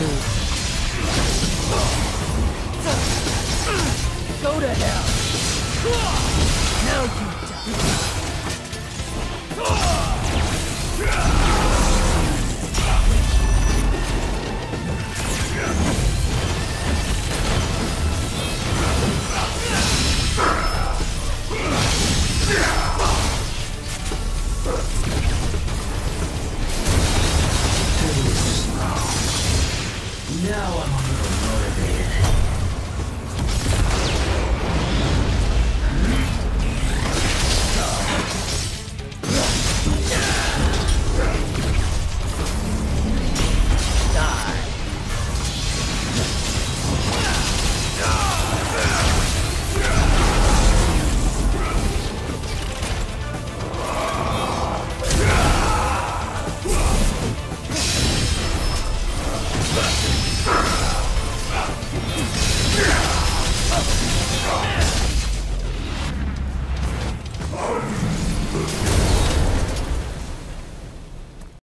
Two. Now. I'm